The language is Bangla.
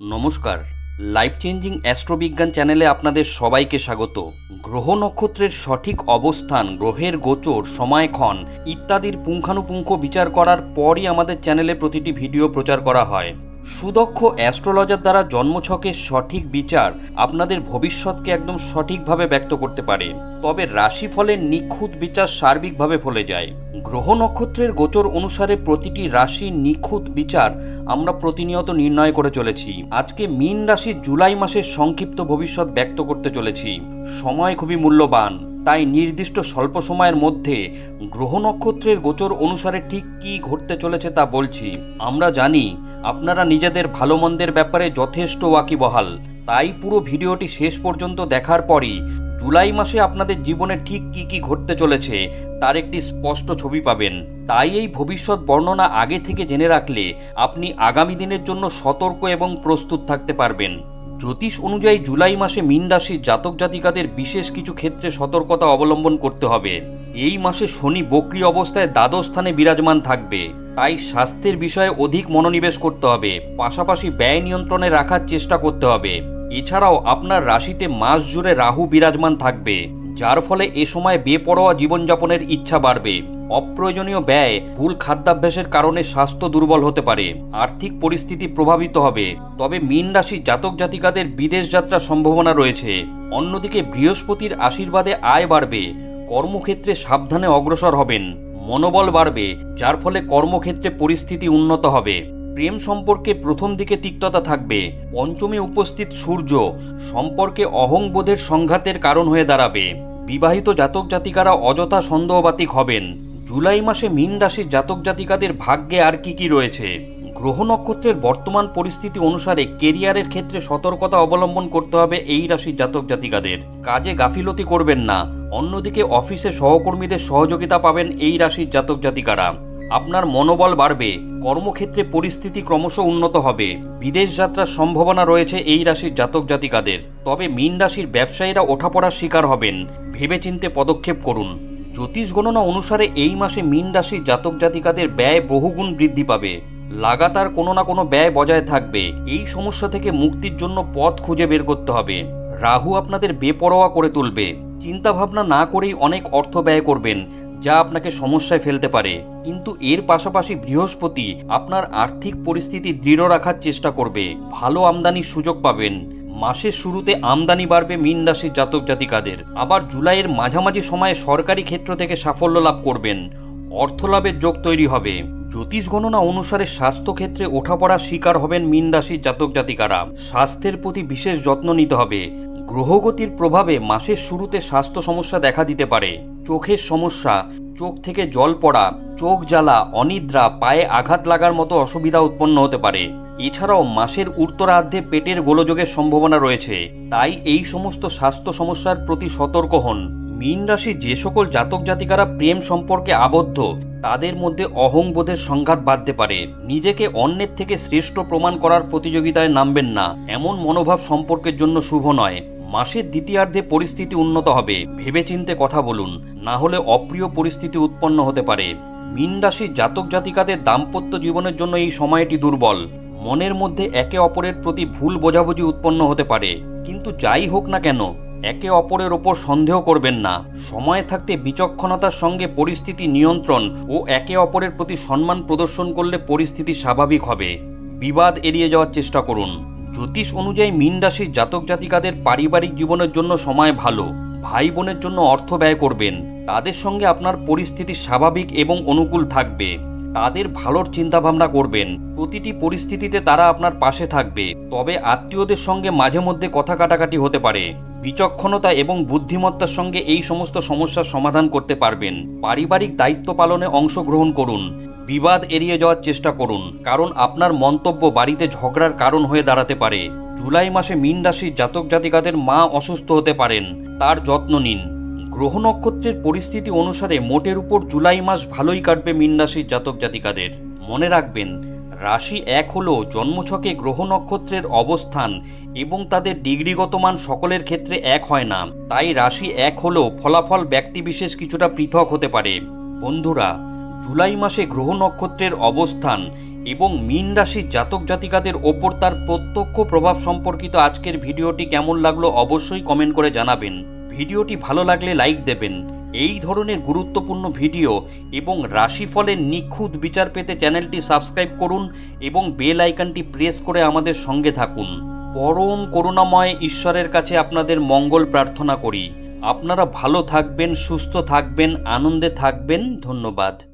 নমস্কার। লাইফ চেঞ্জিং অ্যাস্ট্রোবিজ্ঞান চ্যানেলে আপনাদের সবাইকে স্বাগত। গ্রহ নক্ষত্রের সঠিক অবস্থান, গ্রহের গোচর, সময়ক্ষণ ইত্যাদির পুঙ্খানুপুঙ্খ বিচার করার পরই আমাদের চ্যানেলে প্রতিটি ভিডিও প্রচার করা হয়। সুদক্ষ অ্যাস্ট্রোলজার দ্বারা জন্মছকের সঠিক বিচার আপনাদের ভবিষ্যৎকে একদম সঠিকভাবে ব্যক্ত করতে পারে। তবে রাশিফলের নিখুঁত বিচার সার্বিকভাবে ফলে যায়। গ্রহ নক্ষত্রের গোচর অনুসারে প্রতিটি রাশির নিখুঁত বিচার আমরা প্রতিনিয়ত নির্ণয় করে চলেছি। আজকে মীন রাশির জুলাই মাসের সংক্ষিপ্ত ভবিষ্যৎ ব্যক্ত করতে চলেছি। সময় খুবই মূল্যবান। তাই নির্দিষ্ট স্বল্প সময়ের মধ্যে গ্রহ নক্ষত্রের গোচর অনুসারে ঠিক কী ঘটতে চলেছে তা বলছি। আমরা জানি আপনারা নিজেদের ভালো মন্দের ব্যাপারে যথেষ্ট ওয়াকিবহাল। তাই পুরো ভিডিওটি শেষ পর্যন্ত দেখার পরই জুলাই মাসে আপনাদের জীবনে ঠিক কি কি ঘটতে চলেছে তার একটি স্পষ্ট ছবি পাবেন। তাই এই ভবিষ্যৎ বর্ণনা আগে থেকে জেনে রাখলে আপনি আগামী দিনের জন্য সতর্ক এবং প্রস্তুত থাকতে পারবেন। জ্যোতিষ অনুযায়ী জুলাই মাসে মীন রাশির জাতক জাতিকাদের বিশেষ কিছু ক্ষেত্রে সতর্কতা অবলম্বন করতে হবে। এই মাসে শনি বক্রি অবস্থায় দ্বাদশ স্থানে বিরাজমান থাকবে। তাই স্বাস্থ্যের বিষয়ে অধিক মনোনিবেশ করতে হবে। পাশাপাশি ব্যয় নিয়ন্ত্রণে রাখার চেষ্টা করতে হবে। এছাড়াও আপনার রাশিতে মাস জুড়ে রাহু বিরাজমান থাকবে। যার ফলে এ সময় বেপরোয়া জীবনযাপনের ইচ্ছা বাড়বে। অপ্রয়োজনীয় ব্যয়, ভুল খাদ্যাভ্যাসের কারণে স্বাস্থ্য দুর্বল হতে পারে। আর্থিক পরিস্থিতি প্রভাবিত হবে। তবে মীন রাশির জাতক জাতিকাদের বিদেশ যাত্রার সম্ভাবনা রয়েছে। অন্যদিকে বৃহস্পতির আশীর্বাদে আয় বাড়বে। কর্মক্ষেত্রে সাবধানে অগ্রসর হবেন। মনোবল বাড়বে, যার ফলে কর্মক্ষেত্রে পরিস্থিতি উন্নত হবে। প্রেম সম্পর্কে প্রথম দিকে তিক্ততা থাকবে। পঞ্চমে উপস্থিত সূর্য। সম্পর্কে অহংবোধের সংঘাতের কারণ হয়ে দাঁড়াবে। বিবাহিত জাতক জাতিকারা অযথা সন্দেহবাতিক হবেন। জুলাই মাসে মীন রাশির জাতক জাতিকাদের ভাগ্যে আর কি কি রয়েছে? গ্রহ নক্ষত্রের বর্তমান পরিস্থিতি অনুসারে কেরিয়ারের ক্ষেত্রে সতর্কতা অবলম্বন করতে হবে এই রাশির জাতক জাতিকাদের। কাজে গাফিলতি করবেন না। অন্যদিকে অফিসে সহকর্মীদের সহযোগিতা পাবেন এই রাশির জাতক জাতিকারা। আপনার মনোবল বাড়বে, কর্মক্ষেত্রে পরিস্থিতি ক্রমশ উন্নত হবে। বিদেশ যাত্রার সম্ভাবনা রয়েছে এই রাশির জাতক জাতিকাদের। তবে মীন রাশির ব্যবসায়ীরা ওঠাপড়ার শিকার হবেন। ভেবেচিন্তে পদক্ষেপ করুন। জ্যোতিষ গণনা অনুসারে এই মাসে মীন রাশির জাতক জাতিকাদের ব্যয় বহুগুণ বৃদ্ধি পাবে। লাগাতার কোনো না কোনো ব্যয় বজায় থাকবে। এই সমস্যা থেকে মুক্তির জন্য পথ খুঁজে বের করতে হবে। রাহু আপনাদের বেপরোয়া করে তুলবে। চিন্তাভাবনা না করেই অনেক অর্থ ব্যয় করবেন। যা আপনাকে সমস্যায় ফেলতে পারে। কিন্তু এর পাশাপাশি বৃহস্পতি আপনার আর্থিক পরিস্থিতি দৃঢ় রাখার চেষ্টা করবে। ভালো আমদানির সুযোগ পাবেন। মাসের শুরুতে আমদানি বাড়বে মীন রাশির জাতক জাতিকাদের। আবার জুলাইয়ের মাঝামাঝি সময়ে সরকারি ক্ষেত্র থেকে সাফল্য লাভ করবেন। অর্থলাভের যোগ তৈরি হবে। জ্যোতিষ গণনা অনুসারে স্বাস্থ্যক্ষেত্রে ওঠাপড়ার শিকার হবেন মীন রাশির জাতক জাতিকারা। স্বাস্থ্যের প্রতি বিশেষ যত্ন নিতে হবে। গ্রহগতির প্রভাবে মাসের শুরুতে স্বাস্থ্য সমস্যা দেখা দিতে পারে। চোখের সমস্যা, চোখ থেকে জল পড়া, চোখ জ্বালা, অনিদ্রা, পায়ে আঘাত লাগার মতো অসুবিধা উৎপন্ন হতে পারে। এছাড়াও মাসের উত্তরার্ধে পেটের গোলযোগের সম্ভাবনা রয়েছে। তাই এই সমস্ত স্বাস্থ্য সমস্যার প্রতি সতর্ক হন। মীন রাশির যে সকল জাতক জাতিকারা প্রেম সম্পর্কে আবদ্ধ, তাদের মধ্যে অহংবোধের সংঘাত বাঁধতে পারে। নিজেকে অন্যের থেকে শ্রেষ্ঠ প্রমাণ করার প্রতিযোগিতায় নামবেন না। এমন মনোভাব সম্পর্কের জন্য শুভ নয়। মাসের দ্বিতীয়ার্ধে পরিস্থিতি উন্নত হবে। ভেবেচিন্তে কথা বলুন, না হলে অপ্রিয় পরিস্থিতি উৎপন্ন হতে পারে। মীন রাশির জাতক জাতিকাদের দাম্পত্য জীবনের জন্য এই সময়টি দুর্বল। মনের মধ্যে একে অপরের প্রতি ভুল বোঝাবুঝি উৎপন্ন হতে পারে। কিন্তু যাই হোক না কেন, একে অপরের ওপর সন্দেহ করবেন না। সময় থাকতে বিচক্ষণতার সঙ্গে পরিস্থিতি নিয়ন্ত্রণ ও একে অপরের প্রতি সম্মান প্রদর্শন করলে পরিস্থিতি স্বাভাবিক হবে। বিবাদ এড়িয়ে যাওয়ার চেষ্টা করুন। জ্যোতিষ অনুযায়ী মীন রাশির জাতক জাতিকাদের পারিবারিক জীবনের জন্য সময় ভালো। ভাই বোনের জন্য অর্থ ব্যয় করবেন। তাদের সঙ্গে আপনার পরিস্থিতি স্বাভাবিক এবং অনুকূল থাকবে। তাদের ভালোর চিন্তাভাবনা করবেন। প্রতিটি পরিস্থিতিতে তারা আপনার পাশে থাকবে। তবে আত্মীয়দের সঙ্গে মাঝে মধ্যে কথা কাটাকাটি হতে পারে। বিচক্ষণতা এবং বুদ্ধিমত্তার সঙ্গে এই সমস্ত সমস্যার সমাধান করতে পারবেন। পারিবারিক দায়িত্ব পালনে অংশগ্রহণ করুন। বিবাদ এড়িয়ে যাওয়ার চেষ্টা করুন, কারণ আপনার মন্তব্য বাড়িতে ঝগড়ার কারণ হয়ে দাঁড়াতে পারে। জুলাই মাসে মীন রাশির জাতক জাতিকাদের মা অসুস্থ হতে পারেন, তার যত্ন নিন। গ্রহ নক্ষত্রের পরিস্থিতি অনুসারে মোটের উপর জুলাই মাস ভালোই কাটবে মীন রাশির জাতক জাতিকাদের। মনে রাখবেন, রাশি এক হলো জন্মছকে গ্রহ নক্ষত্রের অবস্থান এবং তাদের ডিগ্রিগত মান সকলের ক্ষেত্রে এক হয় না। তাই রাশি এক হলেও ফলাফল ব্যক্তিবিশেষ কিছুটা পৃথক হতে পারে। বন্ধুরা জুলাই মাসে গ্রহ নক্ষত্রের অবস্থান এবং মীন রাশির জাতক জাতিকাদের ওপর তার প্রত্যক্ষ প্রভাব সম্পর্কিত আজকের ভিডিওটি কেমন লাগল অবশ্যই কমেন্ট করে জানাবেন। ভিডিওটি ভালো লাগলে লাইক দেবেন। এই ধরনের গুরুত্বপূর্ণ ভিডিও এবং রাশিফলের নিখুঁত বিচার পেতে চ্যানেলটি সাবস্ক্রাইব করুন এবং বেল আইকনটি প্রেস করে আমাদের সঙ্গে থাকুন। পরম করুণাময় ঈশ্বরের কাছে আপনাদের মঙ্গল প্রার্থনা করি। আপনারা ভালো থাকবেন, সুস্থ থাকবেন, আনন্দে থাকবেন। ধন্যবাদ।